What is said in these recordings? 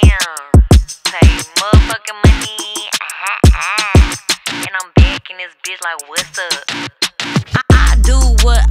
Damn. Tay motherfucking money. Uh-huh. And I'm back in this bitch like, what's up? I, I do what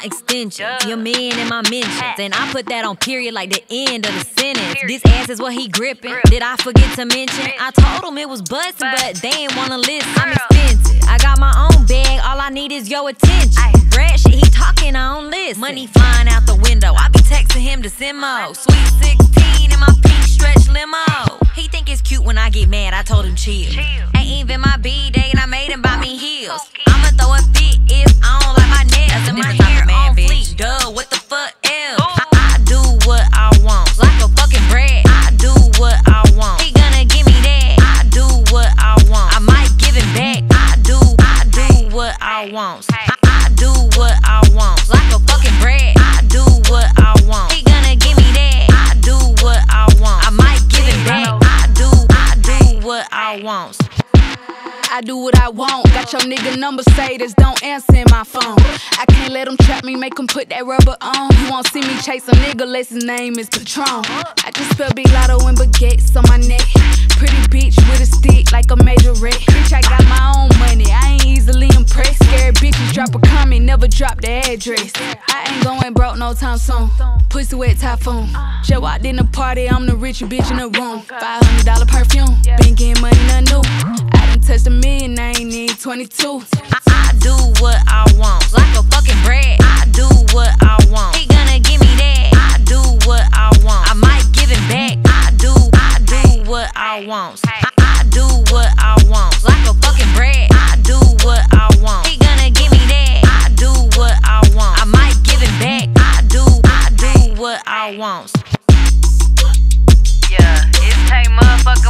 long like extensions. Your man in my mentions. And I put that on period like the end of the sentence. This ass is what he gripping. Did I forget to mention? I told him it was busting, but they ain't wanna listen. I'm expensive. I got my own bag. All I need is your attention. Brat shit, he talking, I don't listen. Money flying out the window. I be texting him to Simo. Sweet 16 in my pink stretch limo. He think it's cute when I get mad. I told him chill. Ain't even my B day, and I made him buy me heels. I'ma I want. I, I do what I want, like a fucking bread. I do what I want. He gonna give me that. I do what I want. I might give it back. I do, I do what I want. I do what I want. Got your nigga number saved, don't answer in my phone. I can't let trap me, make put that rubber on. You won't see me chase a nigga unless his name is Patron. I just spell Big Latto and baguettes on my neck. Pretty bitch with a stick like a major. Bitch, I Drop a comment, never drop the address. I ain't going broke no time soon. Pussy wet typhoon. Just walked in the party, I'm the richest bitch in the room. $500 perfume, been getting money, nothing new. I done touched a million, I ain't need 22. I, I do what I want, like a fucking bread. I do what I want. He gonna give me that. I do what I want. I might give it back. I do, I do what I want. I, I do what I want, like a fucking bread. I do what I y'all wants. Yeah, it's take motherfucker.